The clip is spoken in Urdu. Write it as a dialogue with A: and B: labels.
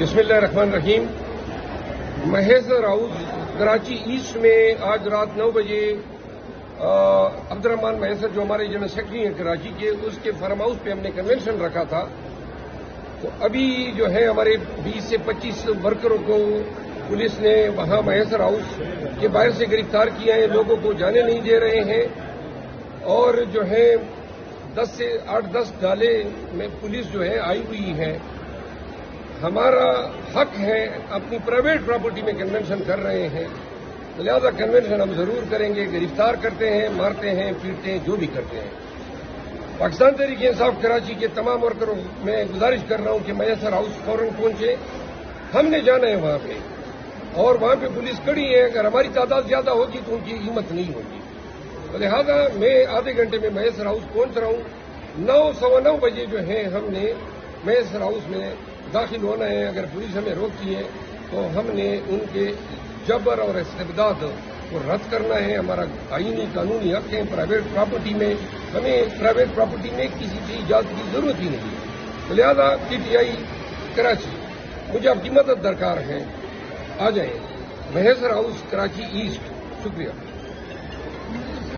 A: بسم اللہ الرحمن الرحیم۔ مہیشر ہاؤس کراچی ایسٹ میں آج رات نو بجے عبد الرحمان مہیشر جو ہمارے جنرل سیکرٹری ہیں کراچی کے، اس کے فارم ہاؤس پہ ہم نے کنونشن رکھا تھا۔ تو ابھی جو ہے ہمارے بیس سے پچیس ورکروں کو پولیس نے وہاں مہیشر ہاؤس کے باہر سے گرفتار کیا ہے، لوگوں کو جانے نہیں دے رہے ہیں۔ اور جو ہے دس سے آٹھ دس ڈالے میں پولیس جو ہے آئی ہوئی ہے۔ ہمارا حق ہے اپنی پرائیویٹ پراپرٹی میں کنونشن کر رہے ہیں۔ لہذا کنونشن ہم ضرور کریں گے، گرفتار کرتے ہیں، مارتے ہیں، پیٹتے ہیں، جو بھی کرتے ہیں۔ پاکستان تحریک انصاف کراچی کے تمام ورکروں میں گزارش کر رہا ہوں کہ میسر ہاؤس فوراً پہنچے۔ ہم نے جانا ہے وہاں پہ۔ اور وہاں پہ پولیس کڑی ہے، اگر ہماری تعداد زیادہ ہوگی تو ان کی ہمت نہیں ہوگی۔ لہذا میں آدھے گھنٹے میں میسر ہاؤس پہنچ رہا ہوں۔ نو سوا نو بجے جو ہے ہم نے میسر ہاؤس میں داخل ہونا ہے، اگر پولیس ہمیں روکتی ہے، تو ہم نے ان کے جبر اور استبداد کو رد کرنا ہے۔ ہمارا آئینی قانونی حق ہے پرائیویٹ پراپرٹی میں۔ ہمیں پرائیویٹ پراپرٹی میں کسی چیز اجازت کی ضرورت ہی نہیں۔ ہے لہذا پی ٹی آئی کراچی، مجھے آپ کی مدد درکار ہے۔ آ جائیں۔ Maheshar house, Karachi east. شکریہ۔